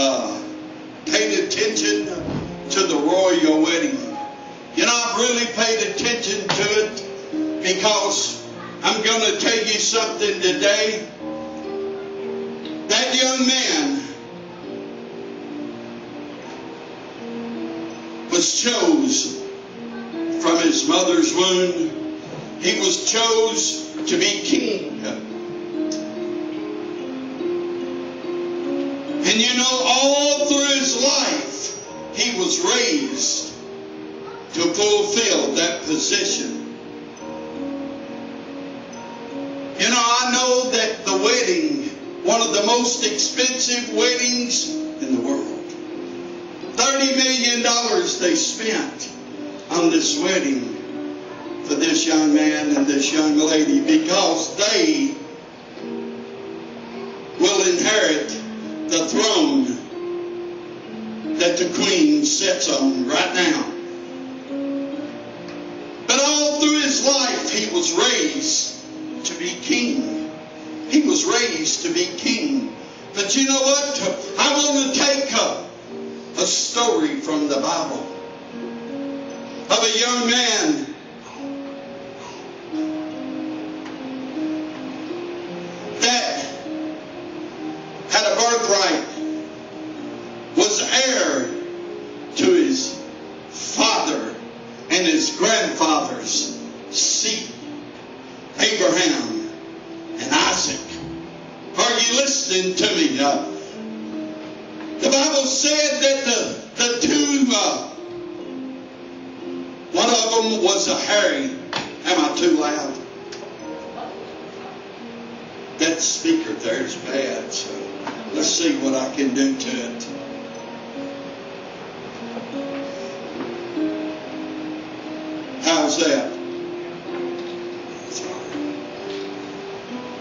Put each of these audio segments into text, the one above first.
uh, paid attention to the royal wedding. You know, I've really paid attention to it because I'm going to tell you something today. That young man was chose from his mother's womb. He was chose to be king. And you know, all through his life, he was raised to fulfill that position. You know, I know that the wedding, one of the most expensive weddings in the world, $30 million they spent on this wedding for this young man and this young lady because the throne that the queen sits on right now. But all through his life, he was raised to be king. He was raised to be king. But you know what? I want to take a, a story from the Bible of a young man said that the, the two, uh, one of them was a Harry. Am I too loud? That speaker there is bad, so let's see what I can do to it. How's that?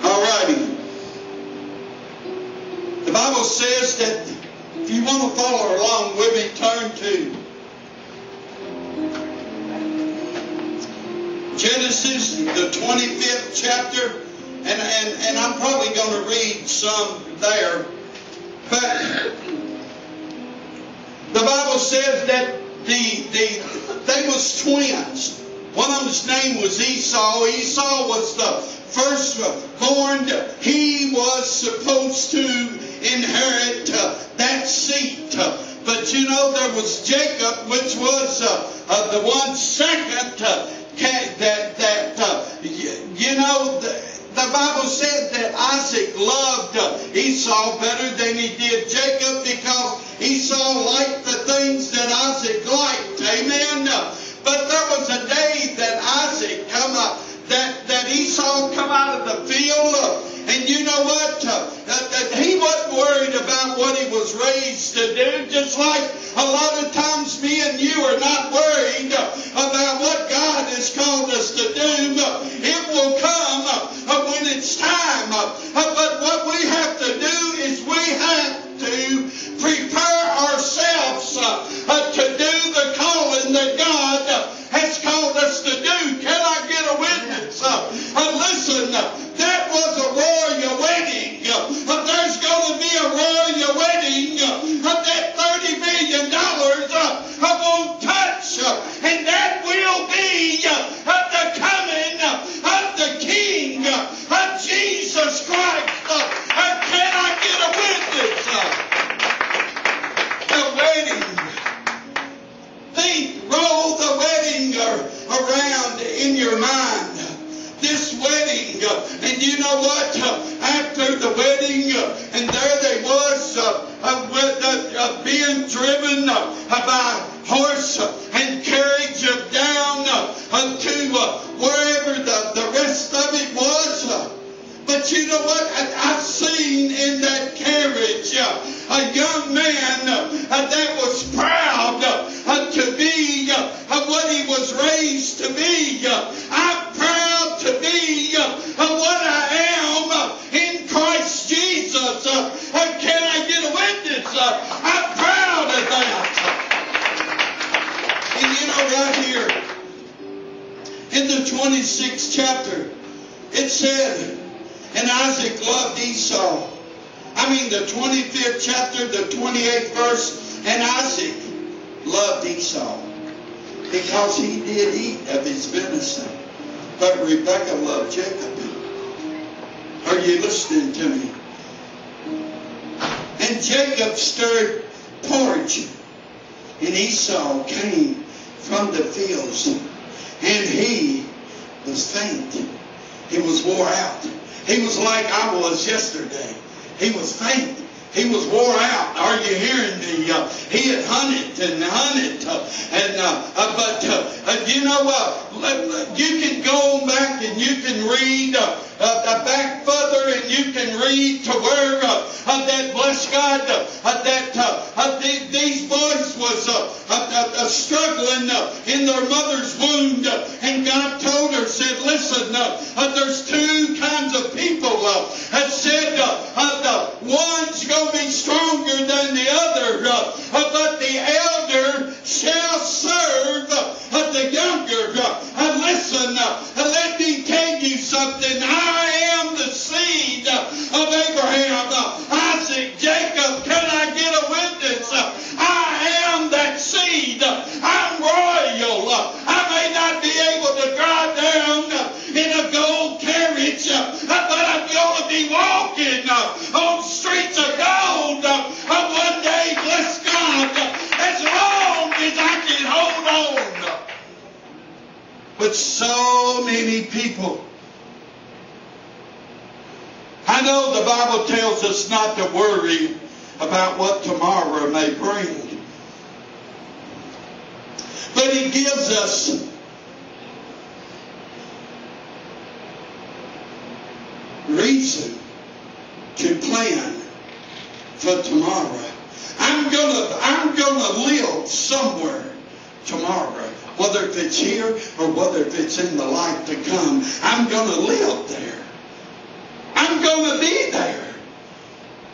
All righty. The Bible says that if you want to follow along with me, turn to Genesis, the 25th chapter, and, and, and I'm probably going to read some there. But the Bible says that the, the they was twins. One of them's name was Esau. Esau was the firstborn. He was supposed to inherit uh, that seat. But you know, there was Jacob, which was uh, uh, the one second uh, that, that uh, you, know, the, Bible said that Isaac loved uh, Esau better than he did Jacob because Esau liked the things that Isaac liked. Amen. But there was a day that Isaac come up, that, that Esau come out of the field, uh, and you know what? Uh, he wasn't worried about what he was raised to do, just like a lot of times me and you are not worried about what God has called us to horse and carriage down unto uh, wherever the, the rest of it was. But you know what? I, I've seen in that carriage uh, a young man uh, that was proud to be what he was raised to be. I'm proud to be what I 26th chapter, it said, and Isaac loved Esau. I mean the 25th chapter, the 28th verse, and Isaac loved Esau because he did eat of his venison. But Rebekah loved Jacob. Are you listening to me? And Jacob stirred porridge, and Esau came from the fields, and he was faint. He was wore out. He was like I was yesterday. He was faint. He was wore out. Are you hearing me? Uh, he had hunted and hunted. Uh, and uh, uh But uh, uh, you know what? you can go back and you can read the back further and you can read to where that, bless God, that these boys was struggling in their mother's womb. and God listen, there's two streets of gold uh, one day, bless God, as long as I can hold on. But so many people. I know the Bible tells us not to worry about what tomorrow may bring. But it gives us reason to plan for tomorrow. I'm gonna I'm gonna live somewhere tomorrow. Whether if it's here or whether if it's in the life to come, I'm gonna live there. I'm gonna be there.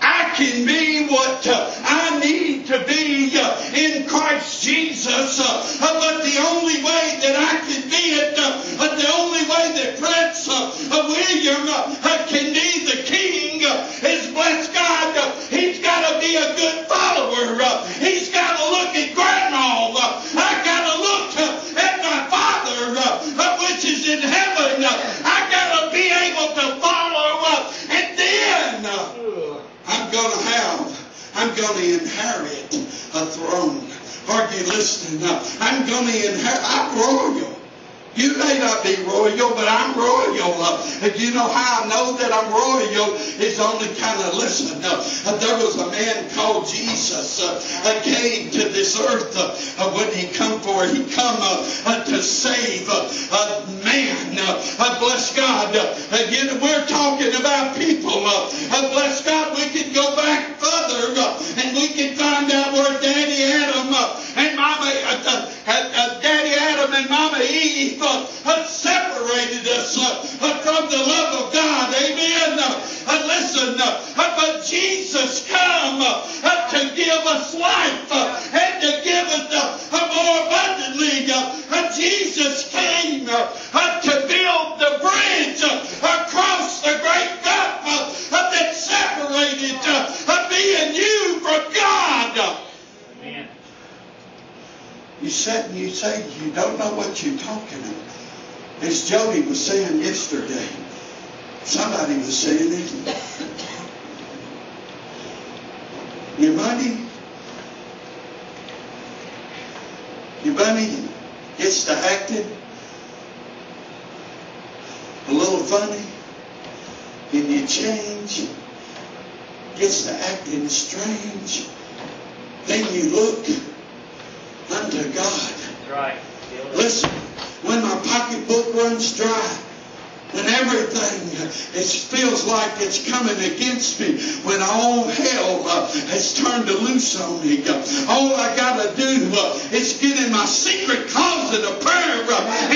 I can be what uh, I need to be uh, in Christ Jesus. Uh, but the only way that I can be it, uh, the only way that Prince uh, William uh, can be the I'm going to inherit a throne. Are you listening? I'm going to inherit, I'm royal. You may not be royal, but I'm royal. And you know how I know that I'm royal? It's only kind of listen. Uh, there was a man called Jesus uh, came to this earth uh, when he come for he come uh, uh, to save uh, man. Uh, bless God. Again, we're talking about people. bless God. We can go back further and we can find out where Daddy Adam and Mama, and Eve uh, separated us uh, from the love of God. Amen. Uh, listen, but Jesus come to give us life and to give it more abundantly. Jesus came to build the bridge across the great gulf that separated me and you from God. You sit and you say you don't know what you're talking about. As Jody was saying yesterday, somebody was saying it. Your money, your money gets to acting a little funny, and you change, gets to acting strange. Then you look unto God. That's right. Listen, when my pocketbook runs dry, when everything it feels like it's coming against me, when all hell uh, has turned to loose on me, uh, all I got to do uh, is get in my secret closet of prayer uh, and cry to the uh,